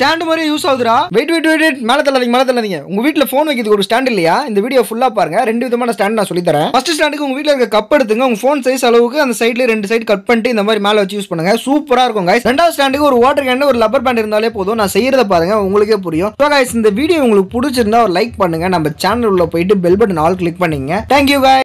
Stand மாதிரி use ஆகுதுடா. Wait wait wait wait மேல தள்ளாதீங்க மேலே தள்ளாதீங்க. உங்க வீட்டில் ஃபோன் வைக்கிறதுக்கு ஒரு ஸ்டாண்ட் இல்லையா? இந்த வீடியோ ஃபுல்லாக பாருங்க. ரெண்டு விதமான ஸ்டாண்ட் நான் சொல்லி தரேன். ஃபர்ஸ்ட் ஸ்டாண்டுக்கு உங்க வீட்டில் இருக்க கப் எடுத்துங்க. உங்க ஃபோன் சைஸ் அளவுக்கு அந்த சைட்ல ரெண்டு சைடு கட் பண்ணிட்டு இந்த மாதிரி மேலே வச்சு யூஸ் பண்ணுங்க. சூப்பராக இருக்கும் கைஸ் ரெண்டாவது ஸ்டாண்டுக்கு ஒரு வாட்டர் கேன் ஒரு லப்பர் பேண்ட் இருந்தாலே போதும். நான் செய்யறத பாருங்க உங்களுக்கே புரியும். ஸோ கைஸ் இந்த வீடியோ உங்களுக்கு பிடிச்சிருந்தா ஒரு லைக் பண்ணுங்க. நம்ம சேனல் உள்ள போயிட்டு பெல் பட்டன் ஆல் கிளிக் பண்ணிங்க. Thank you guys.